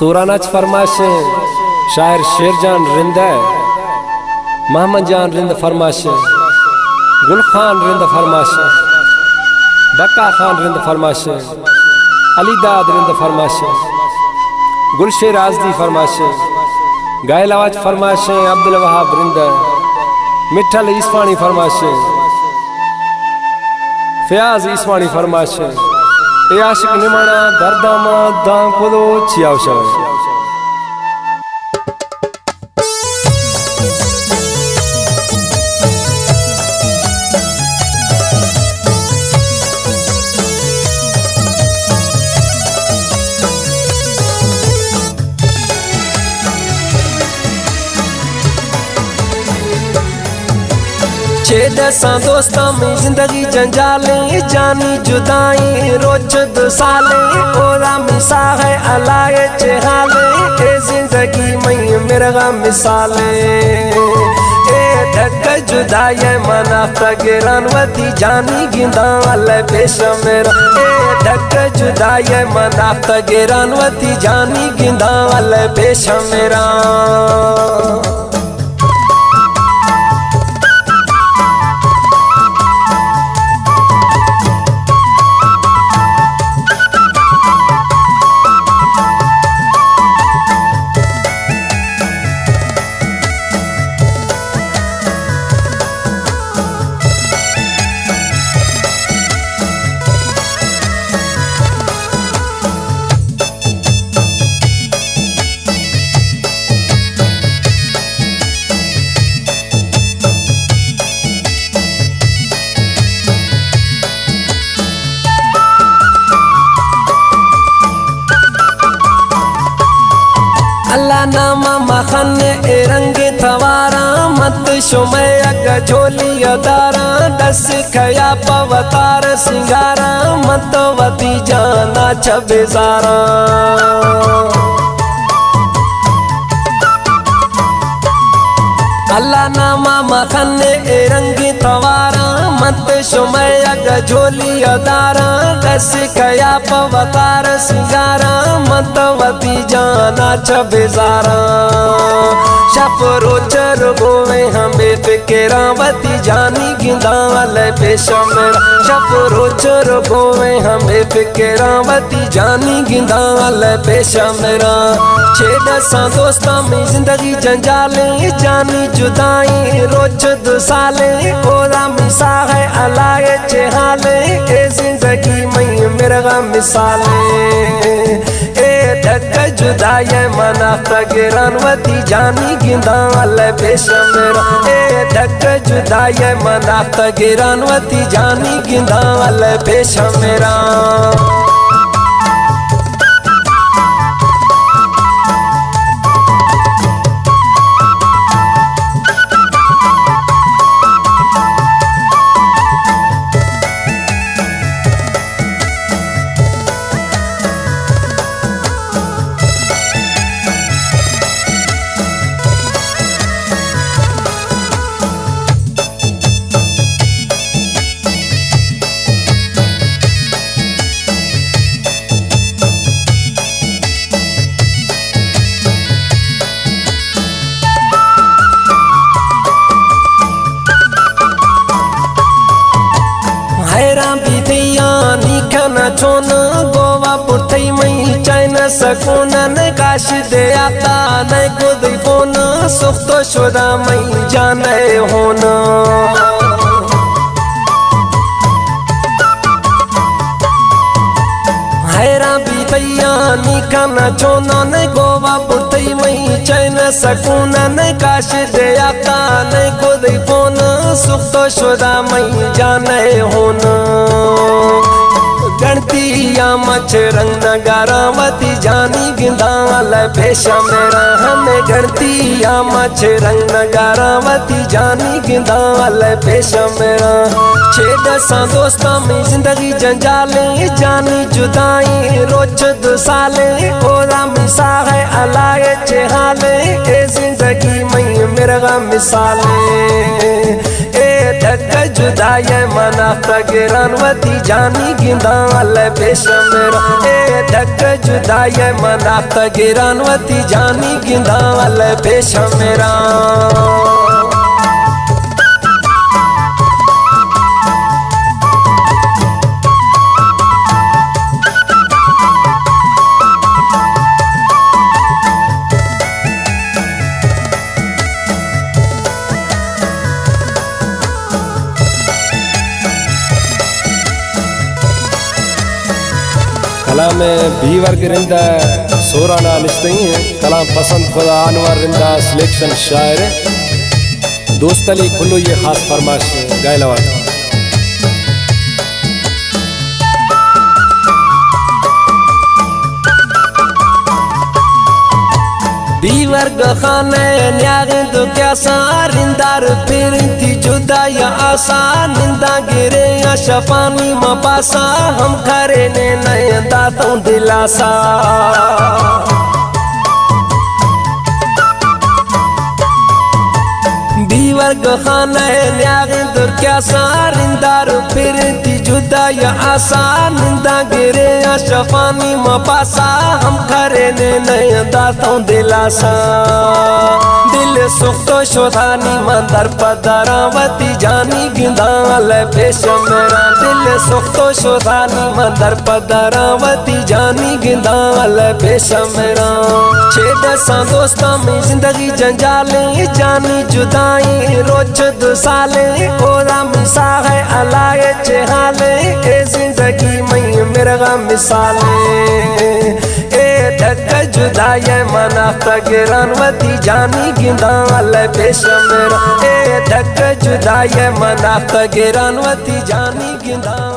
सूरानच फरमाशें शायर शेरजान रिंद मोहम्मद जान रिंद फरमाशें गुल खान रिंद फरमाशें बक्का खान रिंद फरमाशें अली दाद रिंद फरमाशें गुलशेर आजदी फरमाशें गायलावाज फरमाशें अब्दुल वहाब रिंद मिठल ईसवाणी फरमाशें फयाज ईसवाणी फरमाशें ए आशिक निमाणा दर्दामा दां कोदो छियावशा छे दसा दोस्तां में ज़िंदगी जंजाले, जानी जुदाई, रोज दुसाले ओरा मिसा है, अलाए चेहाले, ए ज़िंदगी में मेरा मिसाले। ए धक जुदाई मना तगरान वती जानी, गिंदा वाले पेश मेरा। ए धक जुदाई मना तगरान वती जानी, गिंदा वाले पेश मेरा। नामा महन ए रंग थवारा अग अदारा दस खया पवतार सिंगारा मतवती जाना छबेजारा अल्लाह नामा मखन ए रंगी तवारा, मत सुमय अग झोली अदारा दस कया पवतार सिंगारा, मत वती जाना छ गोवे हमें फिकेरावती जानी गिंदा वाले पेशा मेरा रोचर गोवे हमें फिकेरावती जानी गिंदा वाले पेशा मेरा दसा दोस्तां में ज़िंदगी जंजाले, जानी जुदाई रोज दुसाले ओरा मिसा है, अलाए चेहाले, ए ज़िंदगी में मेरा मिसाले जुदाई मना तगरान वती जानी गिंदा वाले पेश मेरा। ए धक जुदाये मना तगरान वती जानी गिंदा वाले निखन छोन गोवा पुठई मई चैन सकून न काश दे आता न खुद फ़ोन सुख तो शुदा मई जाने होना। बिधिया निखन न गोवा पुठई मई चैन सकून न काश दे आता न खुद फ़ोन सुख तो शुदा मई जाने होना। गणती या मच रंग नगारावती जानी गिंदाल पेशा मेरा, हमें गणती या मच रंग नगारावती जानी गिंदाल पेशा मेरा। छे दसा दोस्तां में ज़िंदगी जंजाले, जानी जुदाई रोज दुसाले ओरा मिसा है अलाए चेहाले, ए ज़िंदगी में मेरा मिसाले। धक मना मनाफ्त गिरानवती जानी गिंदाल वाले मेरा ए धक मना मनाफ्त गिरानवती जानी गिंदाल वाले मेरा कलाम बी वर्ग सोराना निस्तई है। कलाम पसंद खुदा अनवर रिंदा सिलेक्शन शायर दोस्त अली खुल्लू ये खास फरमाश गायलवा वर्ग खाने न्याग तो क्या सारिंदार फिर थी जुदा या आसान निंदा गिरे या शफानी मपासा हम खरे ने नए दातों दिलासा वर्ग खाना न्याग दुर क्या सारिंदार फिर थी जुदा या आसान निंदा गिरे या शफानी मपासा हम खरे ने नए दातों दिलासा दिल सुख तो शोधानी मंदर पदरावती जानी गिंदाल पेश मेरा दिल। सुख तो शोधानी मंदर पदरावती जानी गिंदाल पेश मेरा। छेद सा दोस्तों में ज़िंदगी जंजाले, जानी जुदाई रोज दुसाले ओरा मिसा है अलाए चेहाले ए ज़िंदगी में मेरा मिसाले। जुदाई मना वती जानी गिंदाल पेश मेरा। ए धक जुदाए मना तगिरानवती जानी मेरा